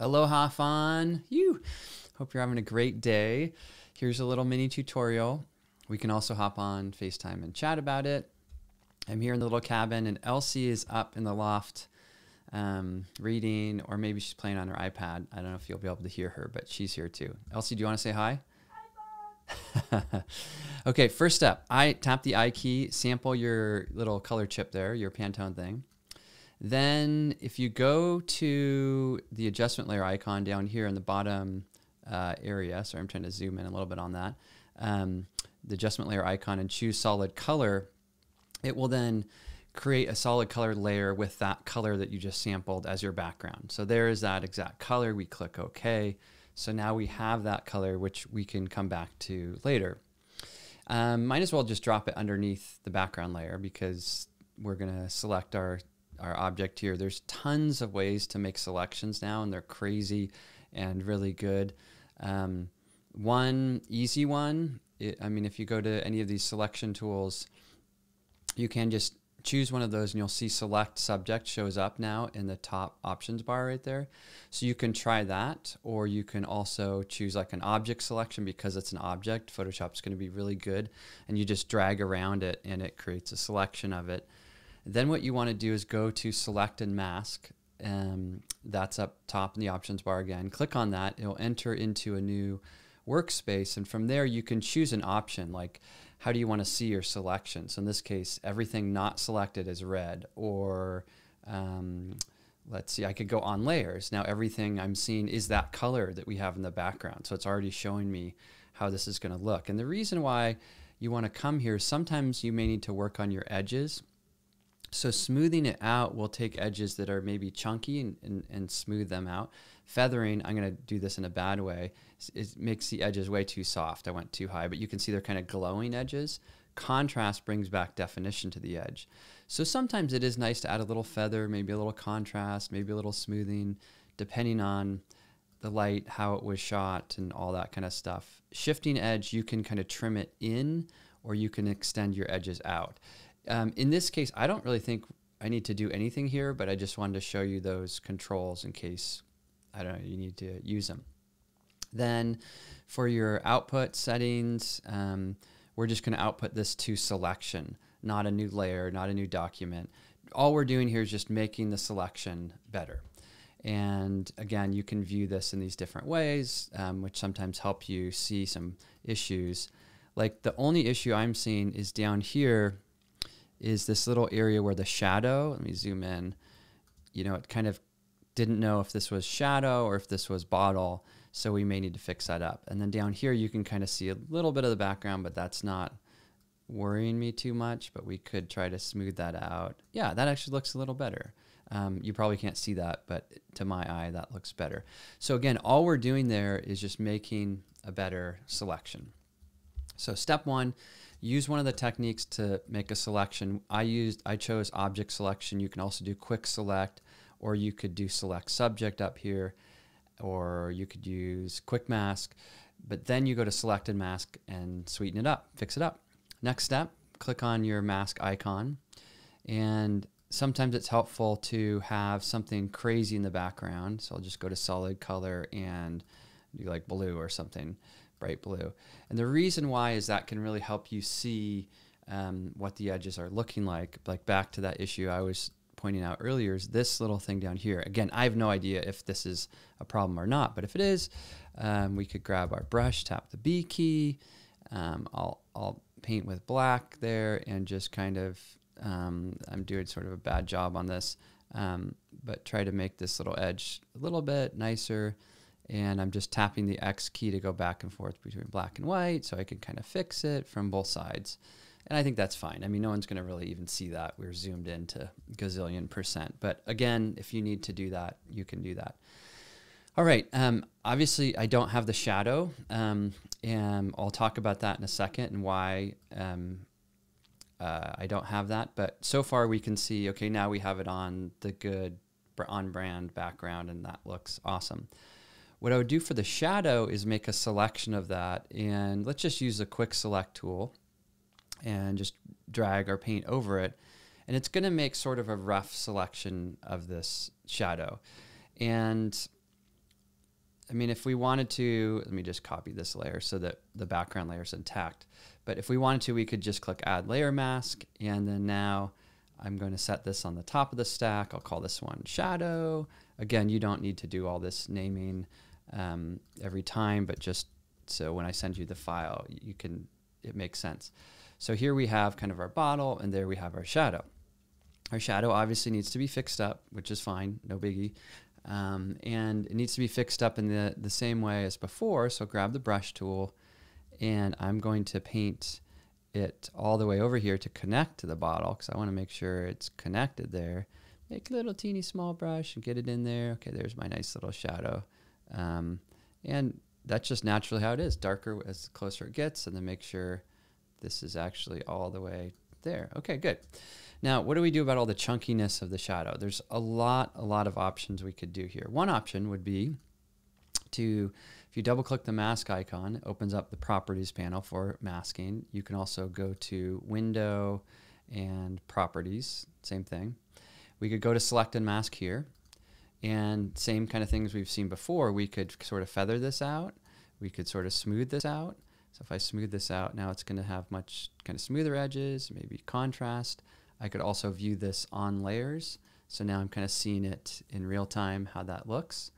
Aloha Fawne. You. Hope you're having a great day. Here's a little mini tutorial. We can also hop on FaceTime and chat about it. I'm here in the little cabin, and Elsie is up in the loft um, reading, or maybe she's playing on her iPad. I don't know if you'll be able to hear her, but she's here too. Elsie, do you want to say hi? okay, first step. I tap the I key, sample your little color chip there, your Pantone thing. Then if you go to the adjustment layer icon down here in the bottom uh, area, sorry, I'm trying to zoom in a little bit on that, um, the adjustment layer icon and choose solid color, it will then create a solid color layer with that color that you just sampled as your background. So there is that exact color. We click OK. So now we have that color, which we can come back to later. Um, might as well just drop it underneath the background layer because we're going to select our our object here. There's tons of ways to make selections now, and they're crazy and really good. Um, one easy one, it, I mean, if you go to any of these selection tools, you can just choose one of those and you'll see select subject shows up now in the top options bar right there. So you can try that, or you can also choose like an object selection because it's an object. Photoshop's going to be really good, and you just drag around it and it creates a selection of it. Then what you want to do is go to select and mask. Um, that's up top in the options bar again. Click on that. It'll enter into a new workspace. And from there, you can choose an option like how do you want to see your selection. So in this case, everything not selected is red. Or um, let's see, I could go on layers. Now everything I'm seeing is that color that we have in the background. So it's already showing me how this is going to look. And the reason why you want to come here, sometimes you may need to work on your edges. So smoothing it out will take edges that are maybe chunky and, and, and smooth them out. Feathering, I'm going to do this in a bad way, it makes the edges way too soft. I went too high, but you can see they're kind of glowing edges. Contrast brings back definition to the edge. So sometimes it is nice to add a little feather, maybe a little contrast, maybe a little smoothing, depending on the light, how it was shot, and all that kind of stuff. Shifting edge, you can kind of trim it in or you can extend your edges out. Um, in this case, I don't really think I need to do anything here, but I just wanted to show you those controls in case, I don't know, you need to use them. Then for your output settings, um, we're just going to output this to selection, not a new layer, not a new document. All we're doing here is just making the selection better. And again, you can view this in these different ways, um, which sometimes help you see some issues. Like the only issue I'm seeing is down here is this little area where the shadow, let me zoom in, you know, it kind of didn't know if this was shadow or if this was bottle. So we may need to fix that up. And then down here, you can kind of see a little bit of the background, but that's not worrying me too much, but we could try to smooth that out. Yeah, that actually looks a little better. Um, you probably can't see that, but to my eye, that looks better. So again, all we're doing there is just making a better selection. So step one, use one of the techniques to make a selection. I used, I chose object selection. You can also do quick select, or you could do select subject up here, or you could use quick mask. But then you go to select and mask and sweeten it up, fix it up. Next step, click on your mask icon. And sometimes it's helpful to have something crazy in the background. So I'll just go to solid color and do like blue or something bright blue. And the reason why is that can really help you see um, what the edges are looking like. Like back to that issue I was pointing out earlier is this little thing down here. Again, I have no idea if this is a problem or not, but if it is, um, we could grab our brush, tap the B key. Um, I'll, I'll paint with black there and just kind of, um, I'm doing sort of a bad job on this, um, but try to make this little edge a little bit nicer and I'm just tapping the X key to go back and forth between black and white so I can kind of fix it from both sides. And I think that's fine. I mean, no one's going to really even see that. We're zoomed into gazillion percent. But again, if you need to do that, you can do that. All right. Um, obviously, I don't have the shadow, um, and I'll talk about that in a second and why um, uh, I don't have that. But so far, we can see okay, now we have it on the good on brand background, and that looks awesome. What I would do for the shadow is make a selection of that. And let's just use a quick select tool and just drag our paint over it. And it's going to make sort of a rough selection of this shadow. And I mean, if we wanted to, let me just copy this layer so that the background layer is intact. But if we wanted to, we could just click add layer mask. And then now I'm going to set this on the top of the stack. I'll call this one shadow. Again, you don't need to do all this naming um, every time, but just so when I send you the file, you can, it makes sense. So here we have kind of our bottle and there we have our shadow. Our shadow obviously needs to be fixed up, which is fine, no biggie. Um, and it needs to be fixed up in the, the same way as before. So grab the brush tool and I'm going to paint it all the way over here to connect to the bottle because I want to make sure it's connected there. Make a little teeny small brush and get it in there. Okay, there's my nice little shadow. Um, and that's just naturally how it is. Darker as closer it gets, and then make sure this is actually all the way there. Okay, good. Now, what do we do about all the chunkiness of the shadow? There's a lot, a lot of options we could do here. One option would be to, if you double click the mask icon, it opens up the properties panel for masking. You can also go to window and properties, same thing. We could go to select and mask here. And same kind of things we've seen before, we could sort of feather this out. We could sort of smooth this out. So if I smooth this out, now it's going to have much kind of smoother edges, maybe contrast. I could also view this on layers. So now I'm kind of seeing it in real time, how that looks.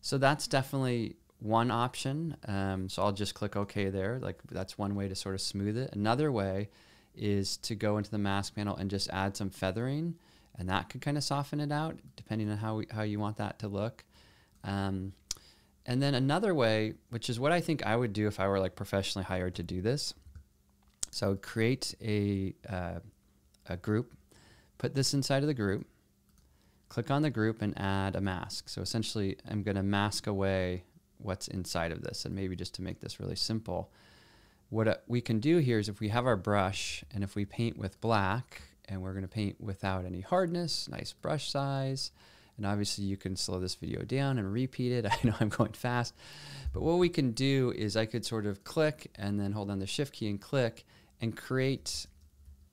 So that's definitely one option. Um, so I'll just click OK there. Like that's one way to sort of smooth it. Another way is to go into the mask panel and just add some feathering and that could kind of soften it out depending on how, we, how you want that to look. Um, and then another way, which is what I think I would do if I were like professionally hired to do this. So I would create a, uh, a group, put this inside of the group, click on the group and add a mask. So essentially I'm going to mask away what's inside of this. And maybe just to make this really simple, what uh, we can do here is if we have our brush and if we paint with black and we're going to paint without any hardness, nice brush size. And obviously you can slow this video down and repeat it. I know I'm going fast, but what we can do is I could sort of click and then hold down the shift key and click and create,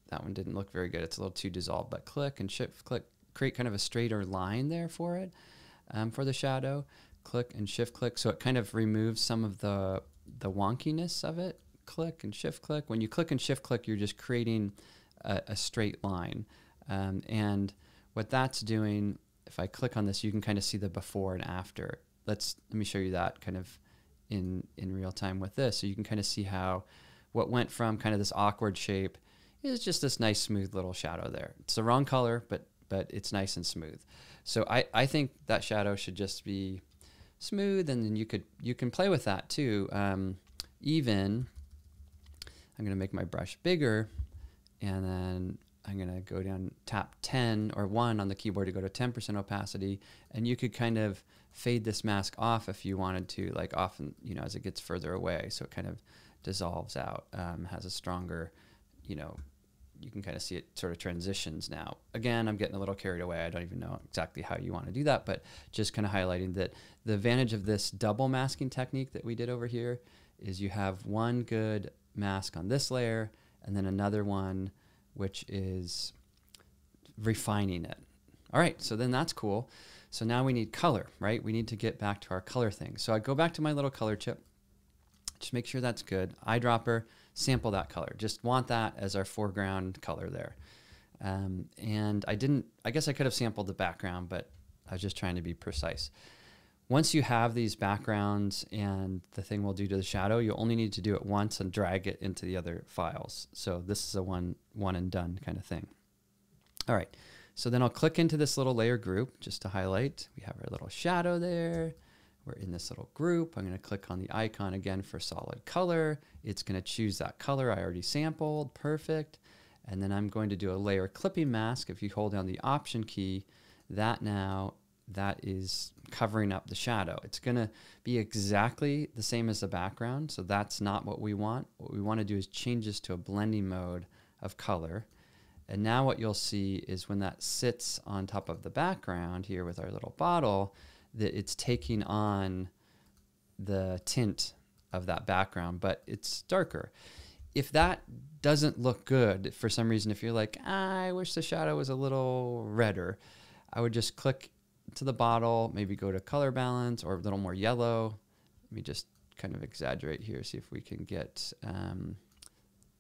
that one didn't look very good. It's a little too dissolved, but click and shift click, create kind of a straighter line there for it, um, for the shadow. Click and shift click. So it kind of removes some of the, the wonkiness of it. Click and shift click. When you click and shift click, you're just creating a, a straight line. Um, and what that's doing, if I click on this, you can kind of see the before and after. Let's let me show you that kind of in in real time with this, so you can kind of see how what went from kind of this awkward shape is just this nice smooth little shadow there. It's the wrong color, but but it's nice and smooth. So I, I think that shadow should just be smooth, and then you could you can play with that too. Um, even I'm going to make my brush bigger and then I'm going to go down, tap 10 or 1 on the keyboard to go to 10% opacity. And you could kind of fade this mask off if you wanted to, like often, you know, as it gets further away. So it kind of dissolves out, um, has a stronger, you know, you can kind of see it sort of transitions now. Again, I'm getting a little carried away. I don't even know exactly how you want to do that, but just kind of highlighting that the advantage of this double masking technique that we did over here is you have one good mask on this layer and then another one which is refining it. All right, so then that's cool. So now we need color, right? We need to get back to our color thing. So I go back to my little color chip, just make sure that's good. Eyedropper, sample that color. Just want that as our foreground color there. Um, and I didn't, I guess I could have sampled the background, but I was just trying to be precise once you have these backgrounds and the thing we'll do to the shadow, you only need to do it once and drag it into the other files. So this is a one, one and done kind of thing. All right, so then I'll click into this little layer group just to highlight. We have our little shadow there. We're in this little group. I'm gonna click on the icon again for solid color. It's gonna choose that color I already sampled, perfect. And then I'm going to do a layer clipping mask. If you hold down the option key, that now that is covering up the shadow. It's going to be exactly the same as the background, so that's not what we want. What we want to do is change this to a blending mode of color. And now what you'll see is when that sits on top of the background here with our little bottle, that it's taking on the tint of that background, but it's darker. If that doesn't look good for some reason, if you're like, ah, I wish the shadow was a little redder, I would just click to the bottle, maybe go to color balance or a little more yellow. Let me just kind of exaggerate here, see if we can get, um,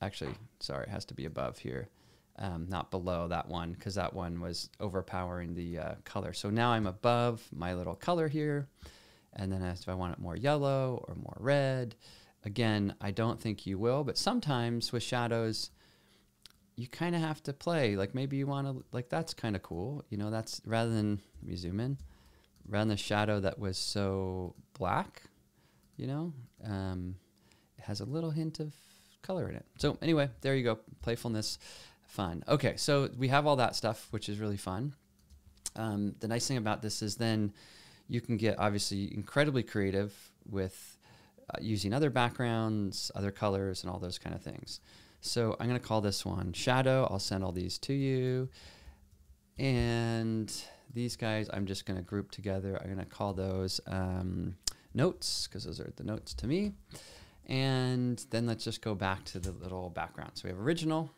actually, sorry, it has to be above here, um, not below that one, because that one was overpowering the uh, color. So now I'm above my little color here. And then as if I want it more yellow or more red, again, I don't think you will, but sometimes with shadows, you kind of have to play. Like maybe you want to, like that's kind of cool. You know, that's rather than, let me zoom in, rather than the shadow that was so black, you know, um, it has a little hint of color in it. So anyway, there you go. Playfulness, fun. Okay, so we have all that stuff, which is really fun. Um, the nice thing about this is then you can get obviously incredibly creative with uh, using other backgrounds, other colors, and all those kind of things. So I'm going to call this one shadow. I'll send all these to you. And these guys, I'm just going to group together. I'm going to call those um, notes because those are the notes to me. And then let's just go back to the little background. So we have original.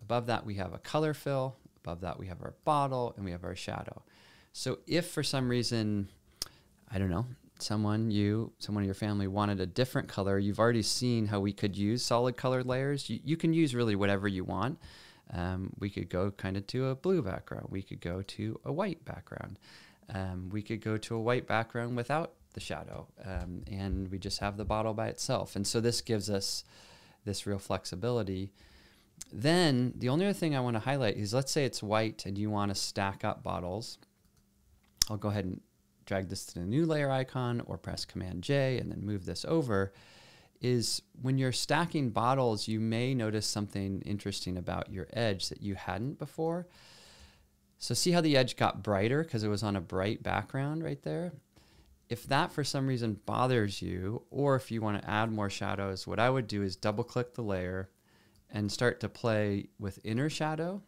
Above that, we have a color fill. Above that, we have our bottle and we have our shadow. So if for some reason, I don't know, someone, you, someone in your family wanted a different color, you've already seen how we could use solid colored layers. You, you can use really whatever you want. Um, we could go kind of to a blue background. We could go to a white background. Um, we could go to a white background without the shadow, um, and we just have the bottle by itself. And so this gives us this real flexibility. Then the only other thing I want to highlight is let's say it's white and you want to stack up bottles. I'll go ahead and drag this to the new layer icon or press Command J and then move this over, is when you're stacking bottles, you may notice something interesting about your edge that you hadn't before. So see how the edge got brighter because it was on a bright background right there? If that for some reason bothers you, or if you want to add more shadows, what I would do is double click the layer and start to play with inner shadow.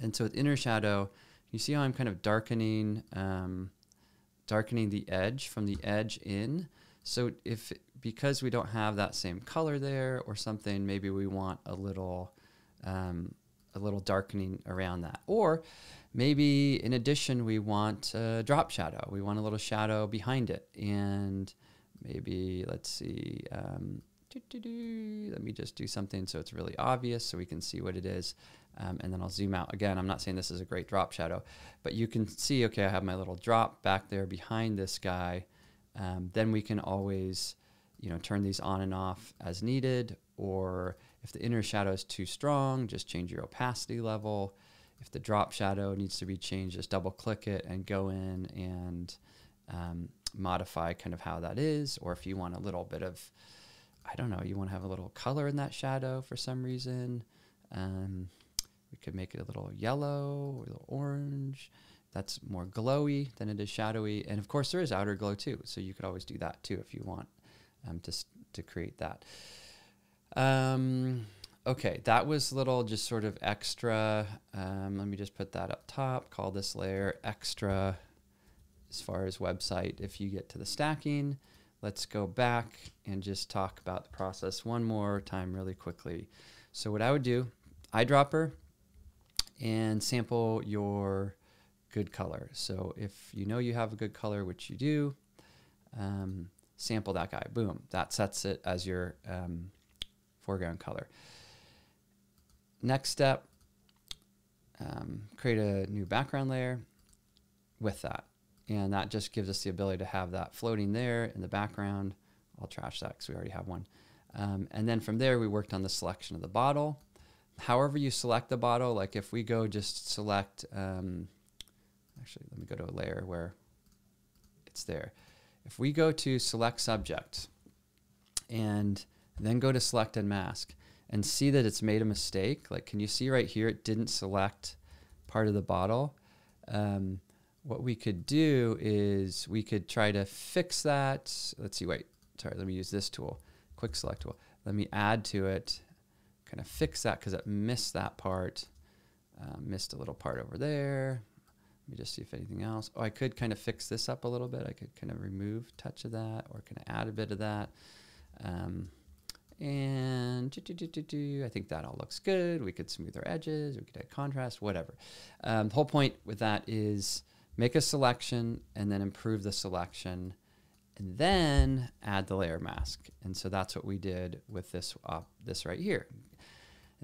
And so with inner shadow, you see how I'm kind of darkening, um, darkening the edge from the edge in. So if because we don't have that same color there or something, maybe we want a little um, a little darkening around that. Or maybe in addition we want a drop shadow. We want a little shadow behind it, and maybe let's see. Um, let me just do something so it's really obvious so we can see what it is. Um, and then I'll zoom out again. I'm not saying this is a great drop shadow, but you can see, okay, I have my little drop back there behind this guy. Um, then we can always, you know, turn these on and off as needed. Or if the inner shadow is too strong, just change your opacity level. If the drop shadow needs to be changed, just double click it and go in and um, modify kind of how that is. Or if you want a little bit of, I don't know, you want to have a little color in that shadow for some reason. Um, could make it a little yellow or a little orange. That's more glowy than it is shadowy. And of course, there is outer glow too. So you could always do that too if you want um, to, to create that. Um, okay, that was little just sort of extra. Um, let me just put that up top, call this layer extra as far as website. If you get to the stacking, let's go back and just talk about the process one more time really quickly. So what I would do, eyedropper, and sample your good color. So if you know you have a good color, which you do, um, sample that guy. Boom. That sets it as your um, foreground color. Next step, um, create a new background layer with that. And that just gives us the ability to have that floating there in the background. I'll trash that because we already have one. Um, and then from there, we worked on the selection of the bottle however you select the bottle, like if we go just select, um, actually, let me go to a layer where it's there. If we go to select subject and then go to select and mask and see that it's made a mistake, like can you see right here it didn't select part of the bottle? Um, what we could do is we could try to fix that. Let's see, wait, sorry, let me use this tool, quick select tool. Let me add to it kind of fix that because it missed that part. Uh, missed a little part over there. Let me just see if anything else. Oh, I could kind of fix this up a little bit. I could kind of remove touch of that or kind of add a bit of that. Um, and I think that all looks good. We could smooth our edges. We could add contrast, whatever. Um, the whole point with that is make a selection and then improve the selection and then add the layer mask. And so that's what we did with this uh, this right here.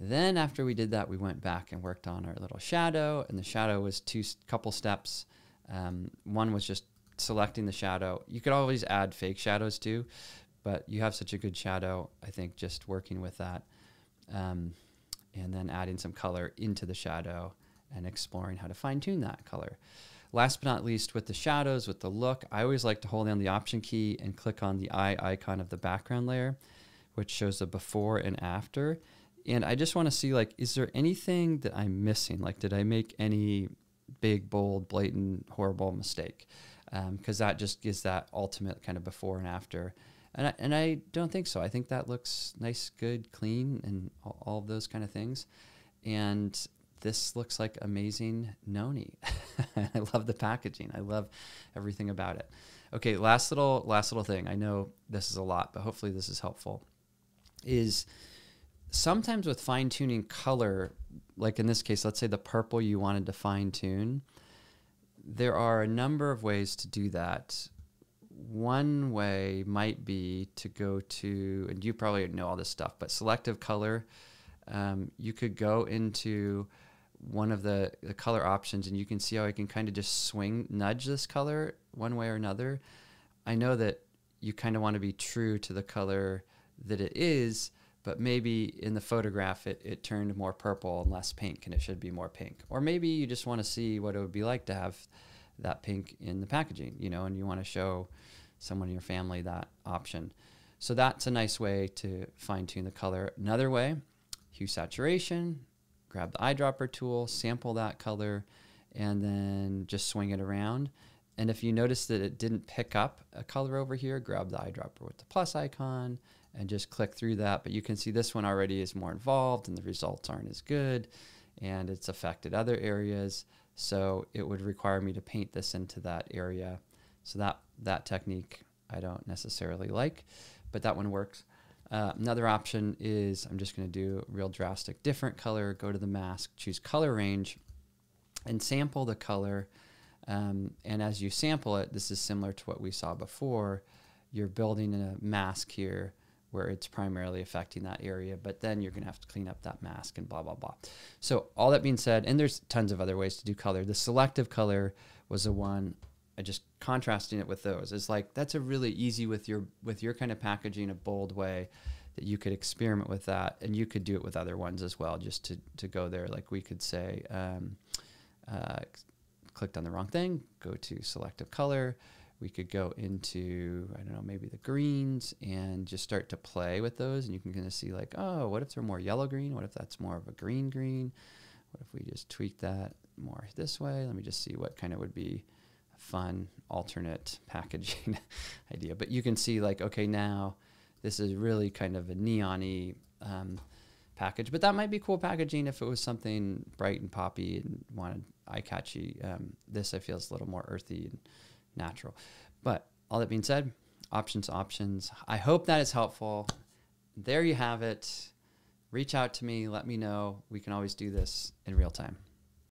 Then after we did that, we went back and worked on our little shadow, and the shadow was two couple steps. Um, one was just selecting the shadow. You could always add fake shadows too, but you have such a good shadow. I think just working with that, um, and then adding some color into the shadow and exploring how to fine tune that color. Last but not least, with the shadows, with the look, I always like to hold down the Option key and click on the eye icon of the background layer, which shows the before and after. And I just want to see, like, is there anything that I'm missing? Like, did I make any big, bold, blatant, horrible mistake? Because um, that just gives that ultimate kind of before and after. And I, and I don't think so. I think that looks nice, good, clean, and all, all of those kind of things. And this looks like amazing noni. I love the packaging. I love everything about it. Okay, last little last little thing. I know this is a lot, but hopefully this is helpful. Is sometimes with fine tuning color, like in this case, let's say the purple you wanted to fine tune, there are a number of ways to do that. One way might be to go to, and you probably know all this stuff, but selective color. Um, you could go into one of the, the color options and you can see how I can kind of just swing, nudge this color one way or another. I know that you kind of want to be true to the color that it is, but maybe in the photograph it, it turned more purple and less pink and it should be more pink. Or maybe you just want to see what it would be like to have that pink in the packaging, you know, and you want to show someone in your family that option. So that's a nice way to fine tune the color. Another way, hue saturation, grab the eyedropper tool, sample that color, and then just swing it around. And if you notice that it didn't pick up a color over here, grab the eyedropper with the plus icon and just click through that. But you can see this one already is more involved and the results aren't as good and it's affected other areas. So it would require me to paint this into that area. So that, that technique I don't necessarily like, but that one works. Uh, another option is I'm just going to do real drastic different color, go to the mask, choose color range, and sample the color. Um, and as you sample it, this is similar to what we saw before. You're building a mask here where it's primarily affecting that area, but then you're going to have to clean up that mask and blah, blah, blah. So, all that being said, and there's tons of other ways to do color. The selective color was the one I just contrasting it with those It's like that's a really easy with your with your kind of packaging a bold way that you could experiment with that and you could do it with other ones as well just to to go there like we could say um, uh, clicked on the wrong thing go to selective color we could go into i don't know maybe the greens and just start to play with those and you can kind of see like oh what if they're more yellow green what if that's more of a green green what if we just tweak that more this way let me just see what kind of would be fun alternate packaging idea. But you can see like, okay, now this is really kind of a neon um, package. But that might be cool packaging if it was something bright and poppy and wanted eye catchy. Um, this I feel is a little more earthy and natural. But all that being said, options, options. I hope that is helpful. There you have it. Reach out to me. Let me know. We can always do this in real time.